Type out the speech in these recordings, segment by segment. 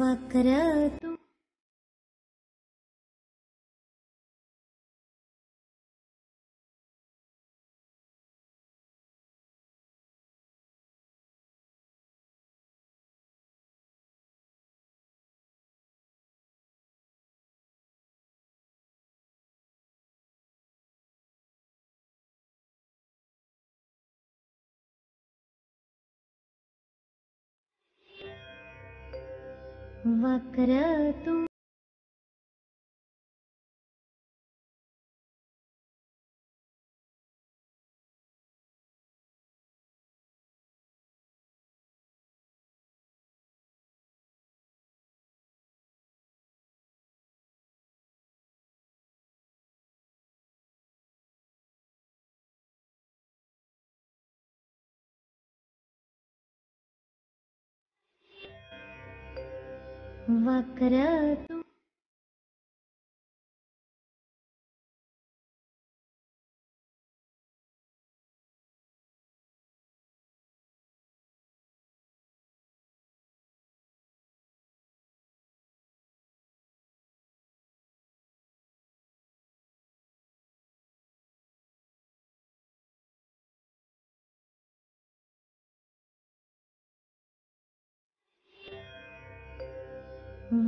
वक्रतु वक्रतु वक्रतु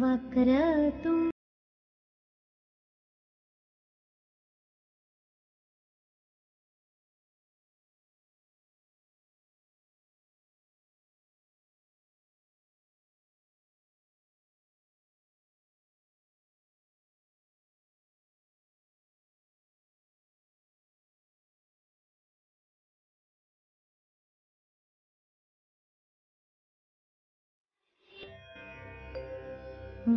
वक्र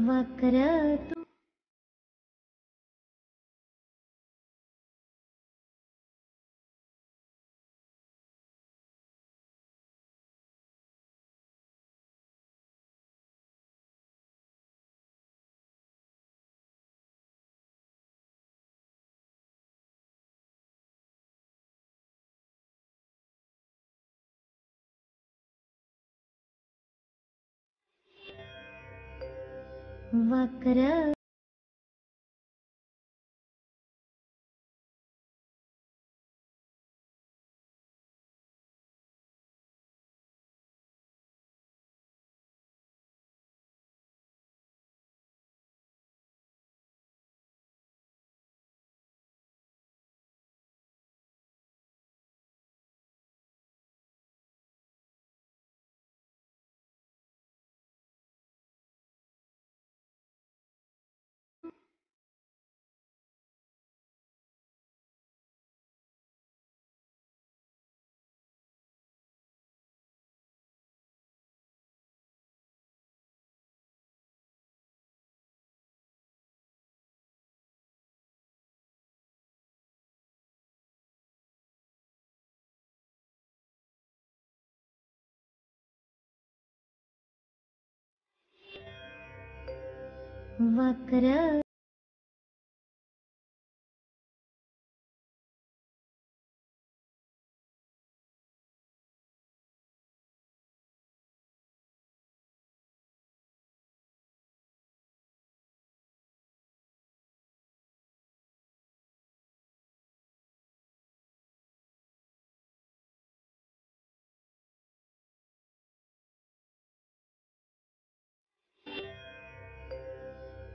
वक्रतु वक्र वक्र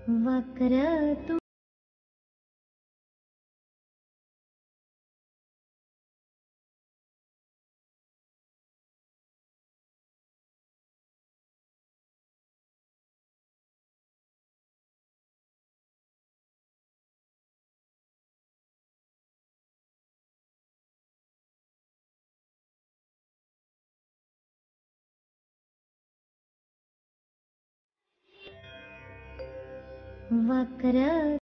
वक्रतु वक्र